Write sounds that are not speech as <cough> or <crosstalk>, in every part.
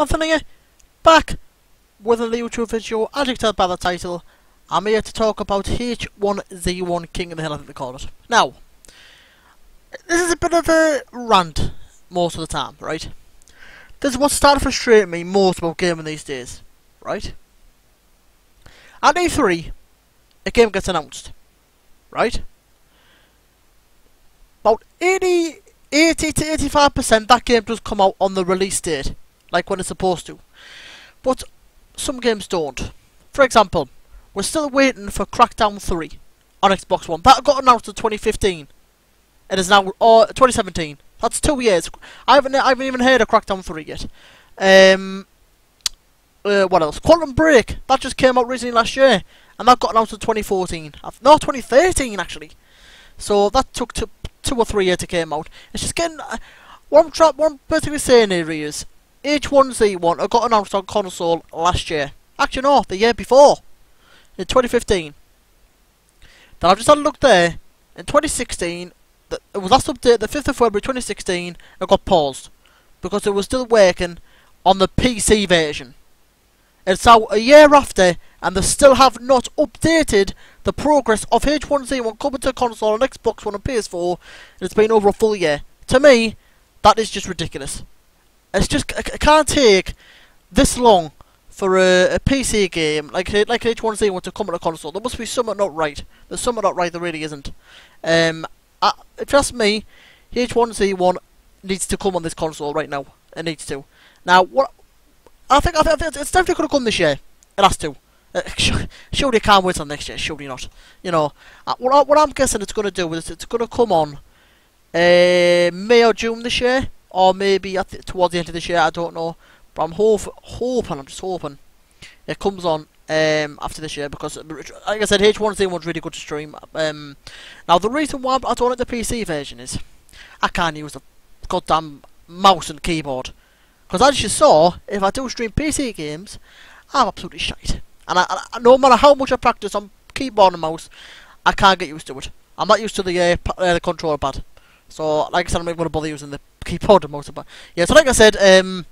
Anthony here, back with a YouTube video, as you by the title, I'm here to talk about H1Z1 King of the Hill, I think they call it. Now, this is a bit of a rant, most of the time, right? This is what started frustrating me most about gaming these days, right? At E3, a game gets announced, right? About 80, 80 to 85% that game does come out on the release date, like when it's supposed to. But some games don't. For example, we're still waiting for Crackdown 3 on Xbox One. That got announced in 2015. It is now or 2017. That's two years. I haven't I haven't even heard of Crackdown 3 yet. Um, uh, what else? Quantum Break. That just came out recently last year, and that got announced in 2014. No, 2013 actually. So that took two, two or three years to come out. It's just getting. Uh, what I'm what I'm basically saying here is, H1Z1 I got announced on console last year. Actually, no, the year before, in 2015. Then I've just had a look there. In 2016, the, it was last updated the 5th of February 2016. It got paused because it was still working on the PC version. It's out a year after, and they still have not updated the progress of H1Z1 coming to console on Xbox One and PS4. And it's been over a full year. To me, that is just ridiculous. It's just I, can't take this long for a, a, PC game like like H1Z1 to come on a console. There must be something not right. There's something not right. There really isn't. Um, I, trust me, H1Z1 needs to come on this console right now. It needs to. Now, what I think, I think, it's definitely going to come this year. It has to. Uh, <laughs> surely can't wait until next year. Surely not. You know, uh, what, I, what I'm guessing it's going to do is it's going to come on uh, May or June this year, or maybe towards the end of this year. I don't know, but I'm hope, hoping. I'm just hoping it comes on um, after this year because, like I said, H1Z1's really good to stream. Um, now the reason why I don't like the PC version is I can't use the goddamn mouse and keyboard. Because as you saw, if I do stream PC games, I'm absolutely shite. And I, I, no matter how much I practice on keyboard and mouse, I can't get used to it. I'm not used to the uh, uh, the controller pad. So, like I said, I'm not going to bother using the keyboard and. But yeah, so like I said, um,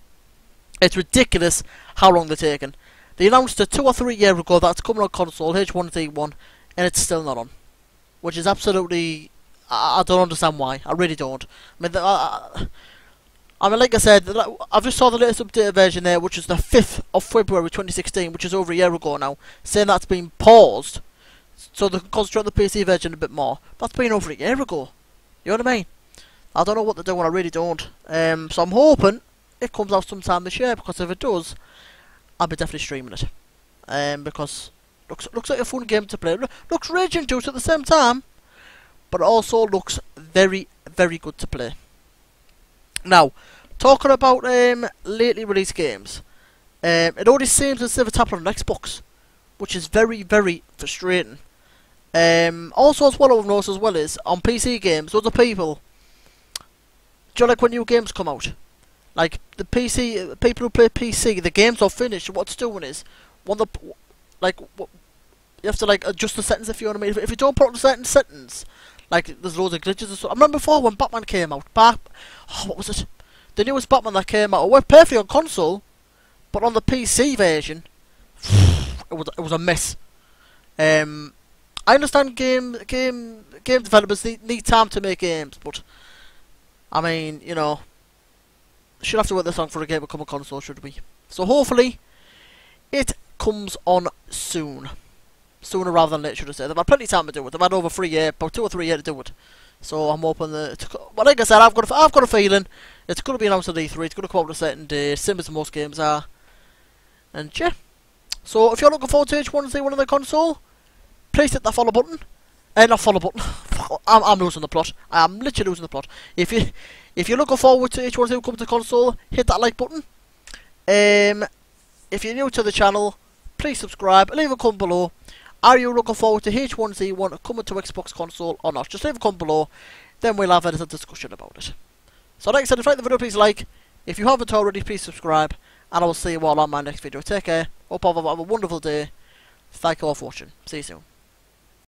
it's ridiculous how long they're taking. They announced it two or three years ago that's coming on console, H1Z1, and it's still not on. Which is absolutely... I, I don't understand why. I really don't. I mean, I mean, like I said, I've just saw the latest updated version there, which is the 5th of February 2016, which is over a year ago now, saying that's been paused, so they can concentrate on the PC version a bit more. That's been over a year ago. You know what I mean? I don't know what they're doing, I really don't. Um, so I'm hoping it comes out sometime this year, because if it does, I'll be definitely streaming it. Um, because looks looks like a fun game to play. Looks raging it at the same time, but also looks very, very good to play. Now, talking about um, lately released games, um, it already seems as if it's happening on Xbox, which is very, very frustrating. Um, also, as well, I've noticed as well is on PC games, other people. Do you like when new games come out? Like the PC, people who play PC, the games are finished. What's doing is, one the like you have to like adjust the settings if you want to make. If you don't put the certain settings, like, there's loads of glitches and stuff. I remember before when Batman came out. Back, oh, what was it? The newest Batman that came out. It worked perfectly on console, but on the PC version, <sighs> it was it was a mess. Um, I understand game game game developers need, need time to make games, but I mean, you know, should have to wait this long for a game to come on console, should we? So hopefully, it comes on soon sooner rather than later, should I say. They've had plenty of time to do it. They've had over three years, about two or three years to do it. So I'm hoping that, well, like I said, I've got a, I've got a feeling it's going to be announced at E3. It's going to come out on a certain day, same as most games are. And yeah. So if you're looking forward to H1Z1 on the console, please hit that follow button. Uh, not follow button. <laughs> I'm, I'm losing the plot. I'm literally losing the plot. If you if you're looking forward to H1Z1 coming to console, hit that like button. Um, if you're new to the channel, please subscribe. Leave a comment below. Are you looking forward to H1Z1 coming to Xbox console or not? Just leave a comment below, then we'll have a discussion about it. So like I said, if you like the video, please like. If you haven't already, please subscribe. And I will see you all on my next video. Take care. Hope you have a wonderful day. Thank you all for watching. See you soon.